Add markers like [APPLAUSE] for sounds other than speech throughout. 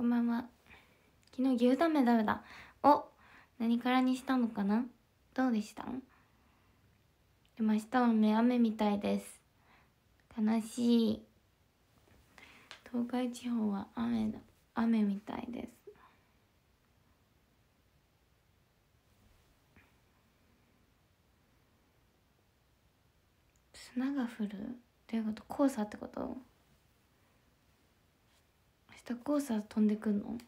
こんばんは。昨日牛タンメ食べた。お何からにしたのかな？どうでした？でも明日は雨みたいです。悲しい。東海地方は雨だ雨みたいです。砂が降る？どういうこと？黄砂ってこと？明日黄砂飛んでくんの？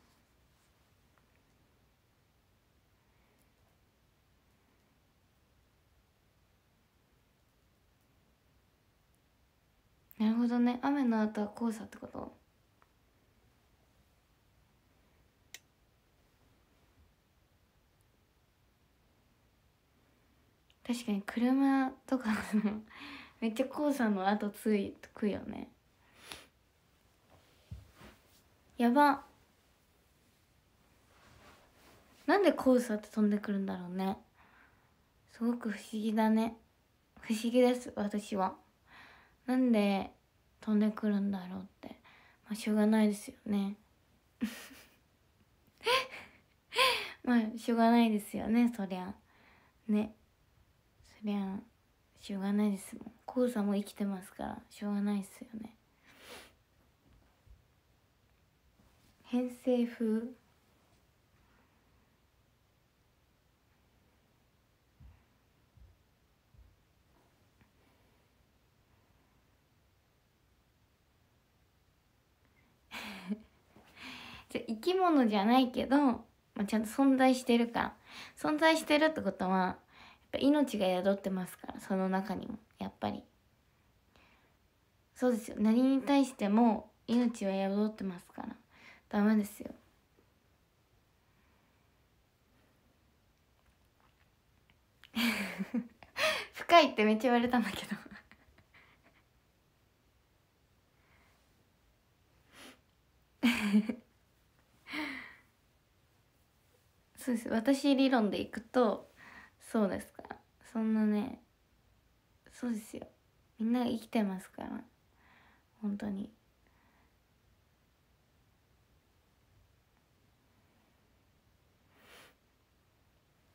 なるほどね。雨の後は黄砂ってこと？確かに車とか [LAUGHS] めっちゃ黄砂の後ついくよね。やば。なんで黄砂って飛んでくるんだろうね。すごく不思議だね。不思議です私は。なんで飛んでくるんだろうって。まあしょうがないですよね。[LAUGHS] まあしょうがないですよねそりゃ。ね。そりゃしょうがないですもん。黄砂も生きてますからしょうがないですよね。偏西風。[LAUGHS] じゃ生き物じゃないけど、まあ、ちゃんと存在してるから。存在してるってことはやっぱ命が宿ってますからその中にもやっぱり。そうですよ。何に対しても命は宿ってますから。ダメですよ。[LAUGHS] 深いってめっちゃ言われたんだけど。そうです。私理論でいくとそうですか。らそんなねそうですよ。みんな生きてますから。本当に。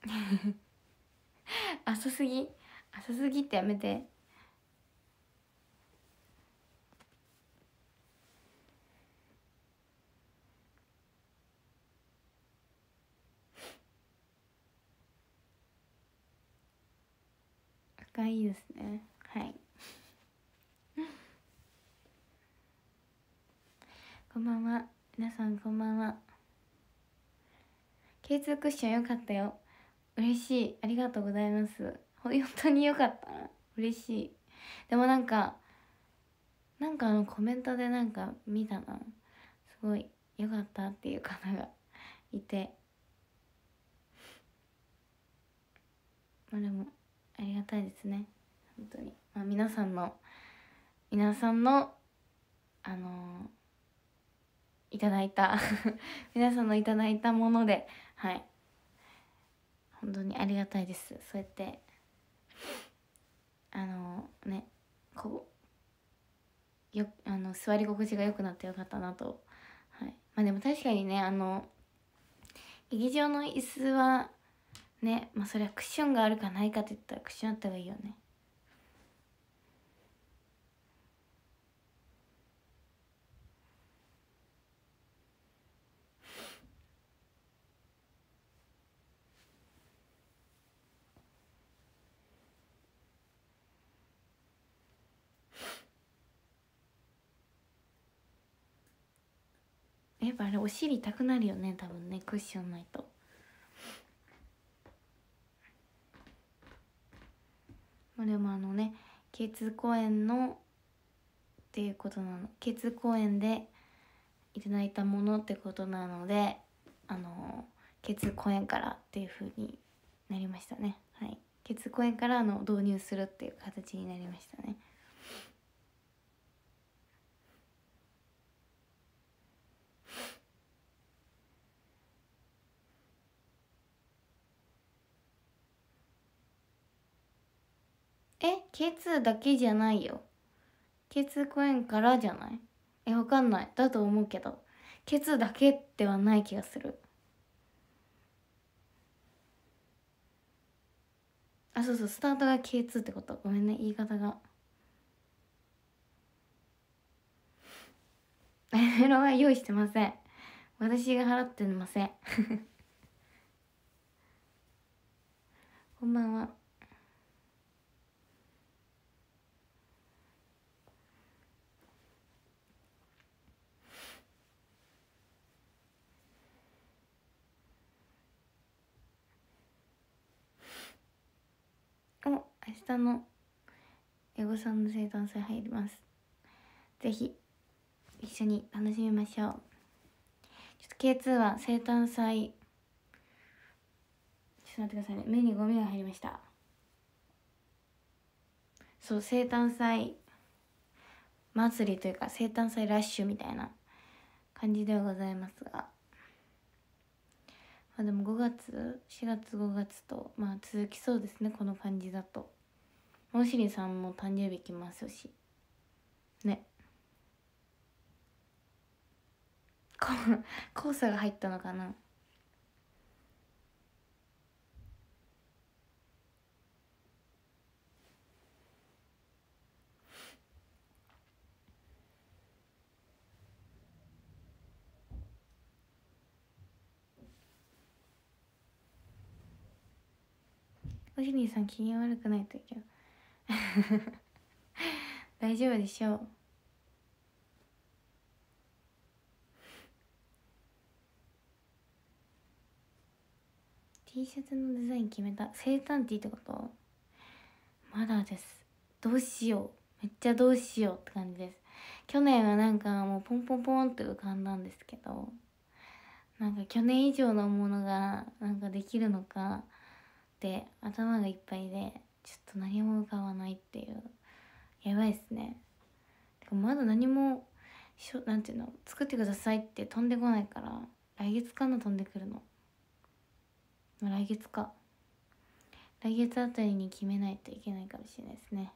[LAUGHS] 浅すぎ。浅すぎってやめて。赤いいですね。はい。[LAUGHS] こんばんは。皆さんこんばんは。K2 クッションよかったよ。嬉しい。ありがとうございます。本当によかった。嬉しい。でもなんかなんかあのコメントでなんか見たな。すごいよかったっていう方がいて。まあでもありがたいですね。本当に、まあ、皆さんの皆さんのあのー、いただいた [LAUGHS] 皆さんのいただいたものではい。本当にありがたいです。そうやってあの、ねこうよあの座り心地が良くなってよかったなと。はい。まあでも確かにねあの劇場の椅子はねまあそれはクッションがあるかないかって言ったらクッションあった方がいいよね。やっぱあれお尻痛くなるよね多分ねクッションないと。までもあのね頸痛公演のっていうことなの頸痛公演でいただいたものってことなのであの頸痛公演からっていうふうになりましたね。はい。頸痛公演からの導入するっていう形になりましたねえ K2 だけじゃないよ。K2 公演からじゃない？えわかんない。だと思うけど。K2 だけではない気がする。あそうそう。スタートが K2 ってこと。ごめんね。言い方が。メ [LAUGHS] ロは用意してません。私が払ってません。こんばんはお明日のエゴさんの生誕祭入ります。ぜひ一緒に楽しみましょう。ちょっと K2 は生誕祭。ちょっと待ってくださいね。目にゴミが入りました。そう生誕祭。祭りというか生誕祭ラッシュみたいな感じではございますが。まあでも5月？4月5月とまあ続きそうですねこの感じだと。もしりさんも誕生日来ますし。ね。こ黄砂が入ったのかな。おしりさん機嫌悪くないといけない。[LAUGHS] 大丈夫でしょう。T シャツのデザイン決めた。生誕ティーってこと？まだです。どうしよう。めっちゃどうしようって感じです。去年はなんかもうポンポンポンって浮かんだんですけど。なんか去年以上のものがなんかできるのかって頭がいっぱいで。ちょっと何も浮かばないっていう。やばいっすね。かまだ何もしょなんていうの？作ってくださいって飛んでこないから。来月かな飛んでくるの。来月か。来月あたりに決めないといけないかもしれないですね。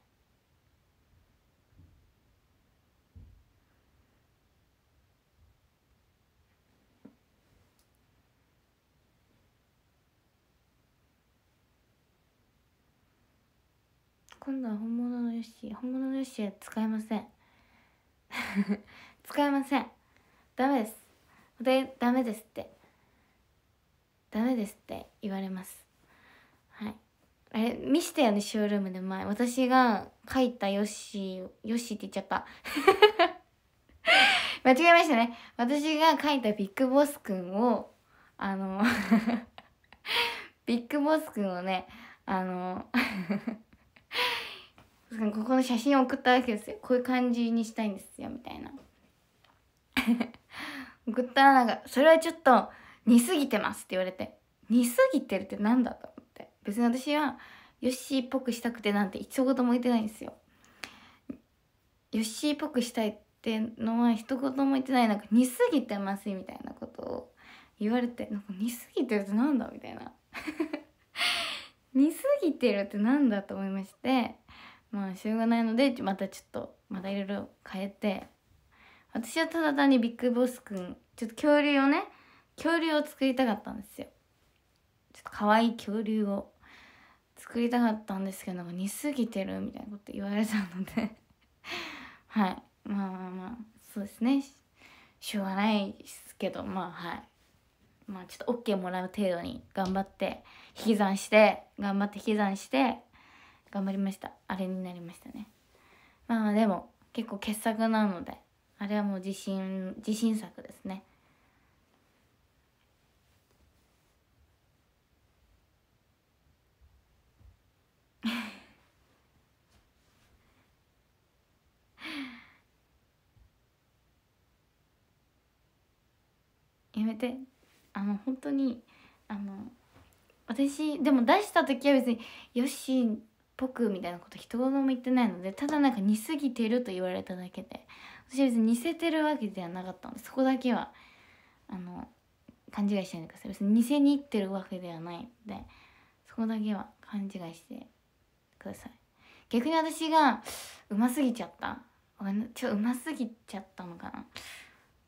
今度は本物のヨッシー本物のヨッシーは使えません。[LAUGHS] 使えません。ダメです。でダメですって。ダメですって言われます。はい。あれ見してよねショールームで前。私が書いたヨッシーヨッシーって言っちゃった。[LAUGHS] 間違えましたね。私が書いたビッグボスくんをあの [LAUGHS] ビッグボスくんをねあのここの写真を送ったわけですよ。こういう感じにしたいんですよみたいな。[LAUGHS] 送ったらなんかそれはちょっと似すぎてますって言われて。似すぎてるってなんだと思って。別に私はヨッシーっぽくしたくてなんて一言も言ってないんですよ。ヨッシーっぽくしたいってのは一言も言ってない。なんか似すぎてますみたいなことを言われてなんか似すぎてるってなんだみたいな。[LAUGHS] 似すぎてるってなんだと思いまして。まあしょうがないのでまたちょっとまたいろいろ変えて。私はただ単にビッグボスくんちょっと恐竜をね恐竜を作りたかったんですよ。ちょっと可愛い恐竜を作りたかったんですけど似すぎてるみたいなこと言われたので。[LAUGHS] はい。まあまあまあそうですね。しょうがないですけどまあはい。まあちょっと OK もらう程度に頑張って引き算して頑張って引き算して頑張りました。あれになりましたね。まあでも結構傑作なのであれはもう自信自信作ですね。やめて。あの本当にあの私でも出した時は別に「よし」ぽくみたいなこと一言も言ってないのでただなんか似すぎてると言われただけで私は別に似せてるわけではなかったの。でそこだけはあの勘違いしないでください。別に似せにいってるわけではないのでそこだけは勘違いしてください。逆に私がうますぎちゃった。ちょっとうますぎちゃったのかな。っ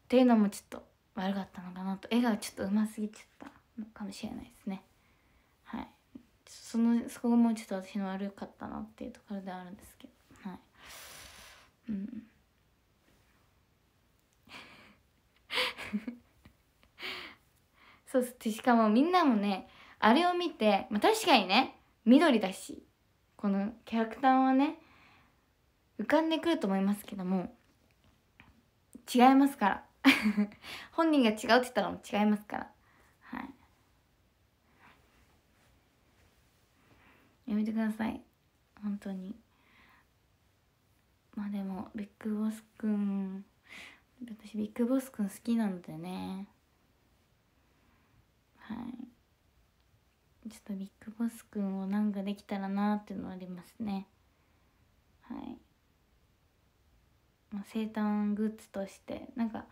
ていうのもちょっと悪かったのかなと。絵がちょっと上手すぎちゃったのかもしれないですね。そのそこもちょっと私の悪かったなっていうところではあるんですけど。はい。うん。[LAUGHS] そうでしかもみんなもねあれを見て、まあ、確かにね緑だしこのキャラクターはね浮かんでくると思いますけども違いますから。[LAUGHS] 本人が違うって言ったらも違いますからはいやめてください。本当に。まあでもビッグボスくん私ビッグボスくん好きなのでね。はい。ちょっとビッグボスくんをなんかできたらなっていうのはありますね。はい。まあ、生誕グッズとしてなんか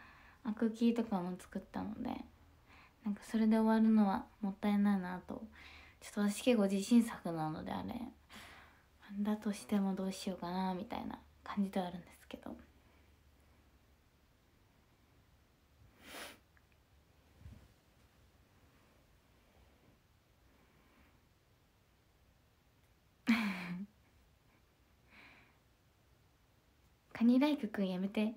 アクキーとかも作ったのでなんかそれで終わるのはもったいないなとちょっと私結構自信作なのであれ。だとしてもどうしようかなみたいな感じではあるんですけど。[LAUGHS] カニライクくんやめて。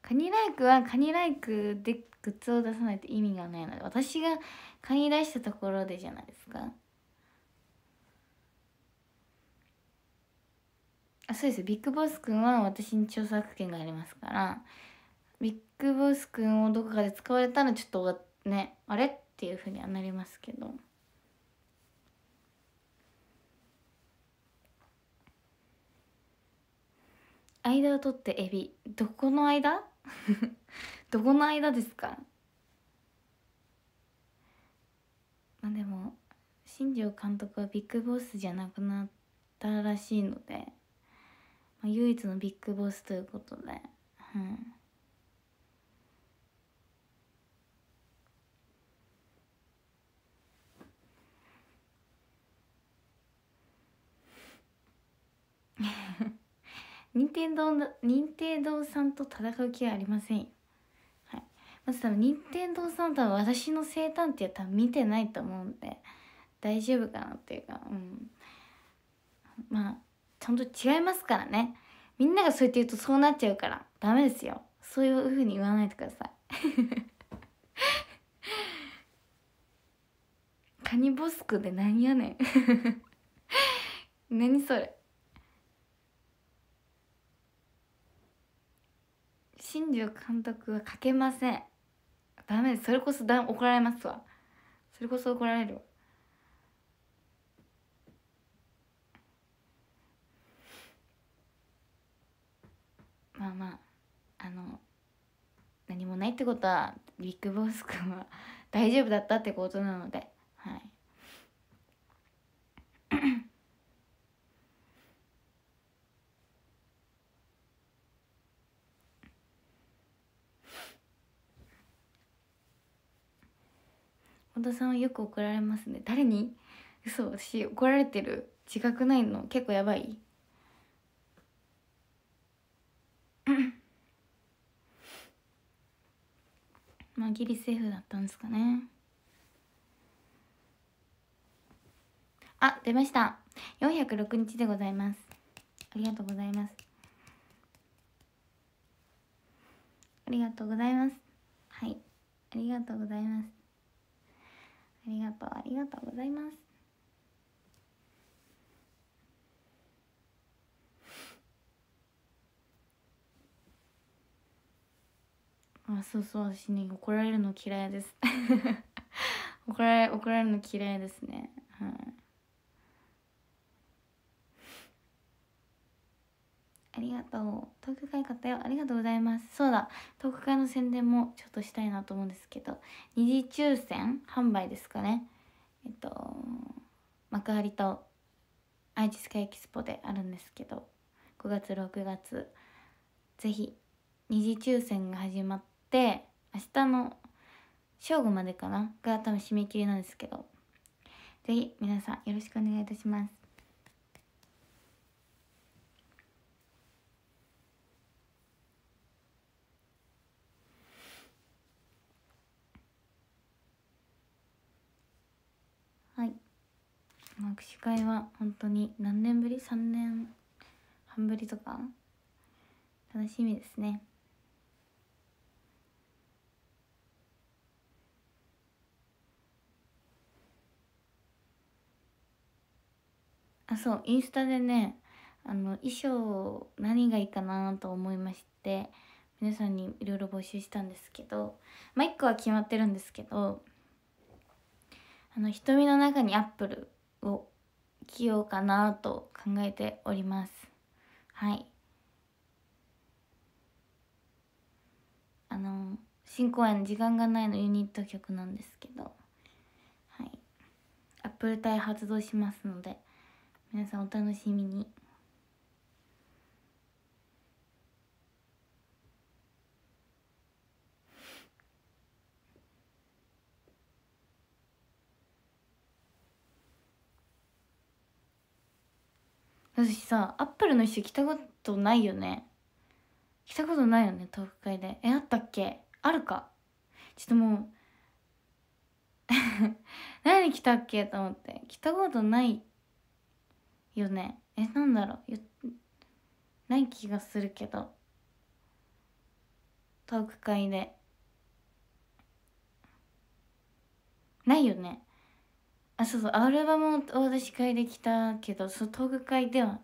カニライクはカニライクでグッズを出さないと意味がないので私がカニ出したところでじゃないですか。あそうです。ビッグボスくんは私に著作権がありますから。ビッグボスくんをどこかで使われたらちょっとねあれ？っていうふうにはなりますけど。間を取ってエビ。どこの間？[LAUGHS] どこの間ですか？まあでも新庄監督はビッグボスじゃなくなったらしいので、まあ、唯一のビッグボスということで。うん。[LAUGHS] 任天堂任天堂さんと戦う気はありませんはい。まず多分任天堂さんとは私の生誕って多分見てないと思うんで大丈夫かなっていうか。うん。まあちゃんと違いますからね。みんながそうやって言うとそうなっちゃうから。ダメですよ。そういうふうに言わないでください。[LAUGHS] カニボスクで何やねん。[LAUGHS] 何それ。新庄監督は書けません。ダメです。それこそだ怒られますわ。それこそ怒られるわ。まあまああの何もないってことはビッグボス君は [LAUGHS] 大丈夫だったってことなのではい。[COUGHS] 本田さんはよく怒られますね。誰に？嘘？私怒られてる。自覚ないの。結構やばい。まあギリセーフだったんですかね。あ出ました。406日でございます。ありがとうございます。ありがとうございます。はい。ありがとうございます。ありがとうありがとうございます。あそうそう私ね怒られるの嫌いです。[LAUGHS] 怒られ怒られるの嫌いですね。はい。ありがとう。トーク会買ったよ。ありがとうございます。そうだ。トーク会の宣伝もちょっとしたいなと思うんですけど。二次抽選販売ですかね。えっと幕張と愛知スカイエキスポであるんですけど。5月6月。ぜひ二次抽選が始まってって明日の正午までかな？が多分締め切りなんですけど。是非皆さんよろしくお願いいたします。はい。握手会は本当に何年ぶり？3年半ぶりとか？楽しみですね。あそうインスタでねあの衣装何がいいかなと思いまして皆さんにいろいろ募集したんですけどまあ1個は決まってるんですけどあの瞳の中にアップルを着ようかなと考えております。はい。あの新公演「時間がない」のユニット曲なんですけど。はい。アップル隊発動しますので皆さんお楽しみに。私さアップルの人着たことないよね。着たことないよねトーク会で。えあったっけ？あるか。ちょっともう [LAUGHS] 何着たっけと思って。着たことないよね。えなんだろう。ない気がするけど。トーク会で。ないよね。あそうそう。アルバムを私会できたけどそのトーク会では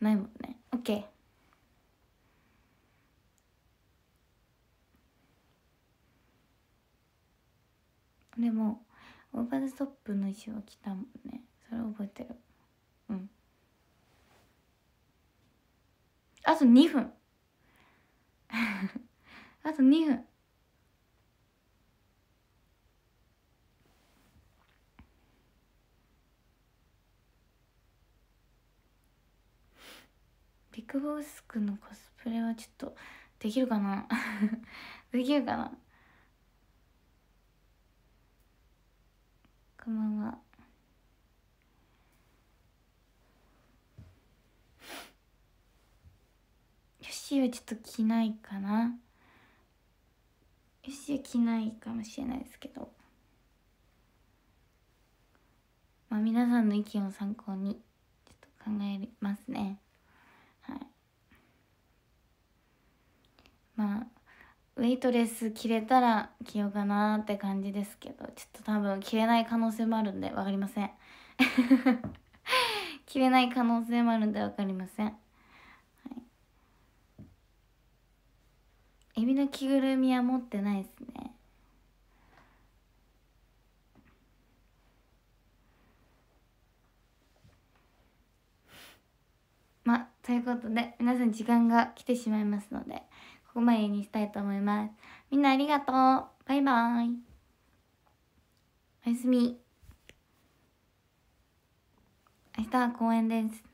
ないもんね。OK でもオーバーザトップの衣装着たもんね。それ覚えてる。うん。あと2分。[LAUGHS] あと2分。ビッグボスくんのコスプレはちょっとできるかな？[LAUGHS] できるかな？こんばんはよしはちょっと着ないかな。よしは着ないかもしれないですけど。まあ皆さんの意見を参考にちょっと考えますね。はい。まあウェイトレス着れたら着ようかなって感じですけどちょっと多分着れない可能性もあるんで分かりません。[LAUGHS] 着れない可能性もあるんで分かりません。エビの着ぐるみは持ってないですね。まあということで皆さん時間が来てしまいますのでここまでにしたいと思います。みんなありがとう。バイバイ。おやすみ。明日は公演です。